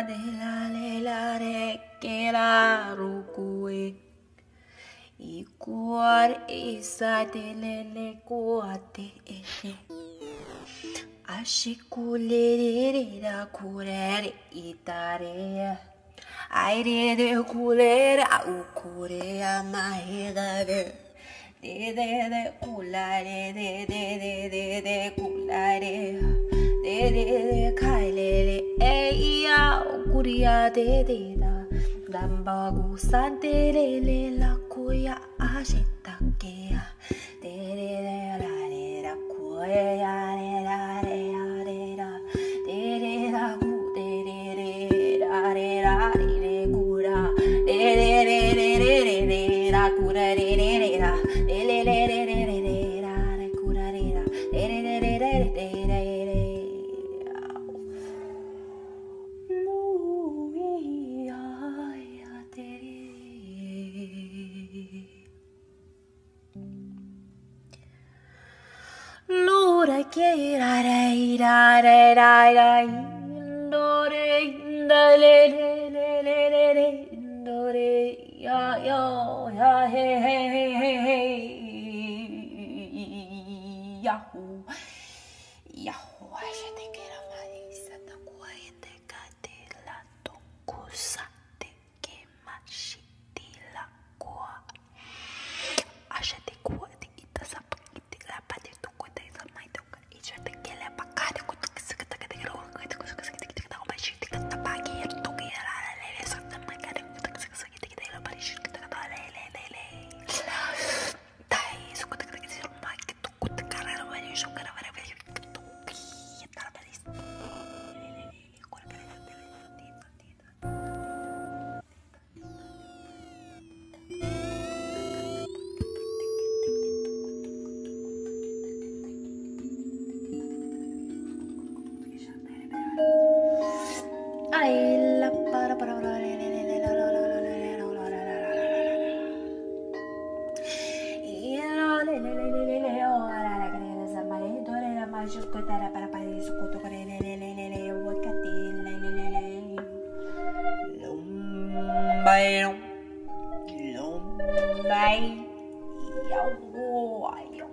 De la le la re que la ruque, y cuar is a de Ikuar isa delele kuate ehe. Eh. Ashikulere da kurere itare. Aire de kulere au kure amahegave. De de de kulare de de de de de kulare. De de de kare curia de deda damba gusta de le la cuya agenda que a de Yahoo. Yahoo. para para para socoto para lombairo lombai yao yao yao